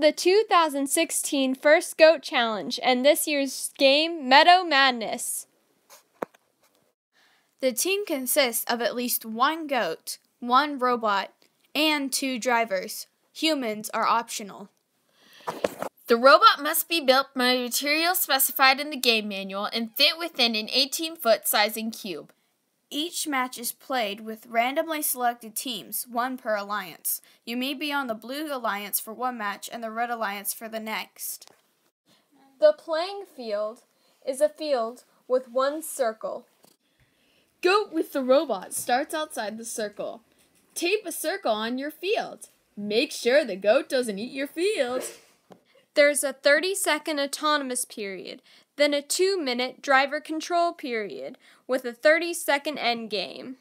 the 2016 First Goat Challenge and this year's game, Meadow Madness. The team consists of at least one goat, one robot, and two drivers. Humans are optional. The robot must be built by materials specified in the game manual and fit within an 18 foot sizing cube. Each match is played with randomly selected teams, one per alliance. You may be on the blue alliance for one match and the red alliance for the next. The playing field is a field with one circle. Goat with the robot starts outside the circle. Tape a circle on your field. Make sure the goat doesn't eat your field. There's a 30 second autonomous period, then a 2 minute driver control period with a 30 second end game.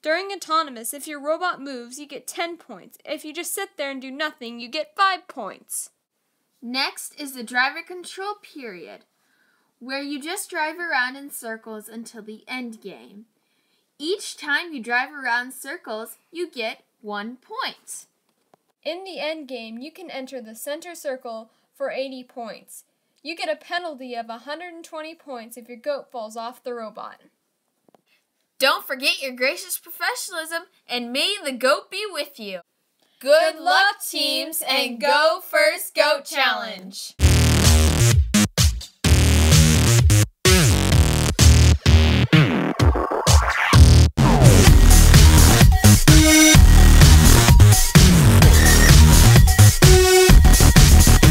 During autonomous, if your robot moves, you get 10 points. If you just sit there and do nothing, you get 5 points. Next is the driver control period, where you just drive around in circles until the end game. Each time you drive around circles, you get 1 point. In the end game, you can enter the center circle for 80 points. You get a penalty of 120 points if your goat falls off the robot. Don't forget your gracious professionalism, and may the goat be with you. Good luck, teams, and go First Goat Challenge!